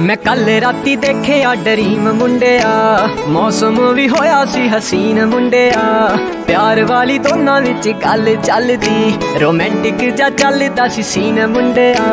ਮੈਂ ਕੱਲ ਰਾਤੀ ਦੇਖਿਆ ਡਰੀਮ ਮੁੰਡਿਆ। ਮੌਸਮ ਵੀ ਹੋਇਆ ਸੀ ਹਸੀਨ ਮੁੰਡਿਆ। ਪਿਆਰ ਵਾਲੀ ਦੋਨਾਂ ਵਿੱਚ ਗੱਲ ਚੱਲਦੀ। ਰੋਮਾਂਟਿਕ ਜਾਂ ਚੱਲਦਾ ਸੀ ਸੀਨ ਮੁੰਡਿਆ।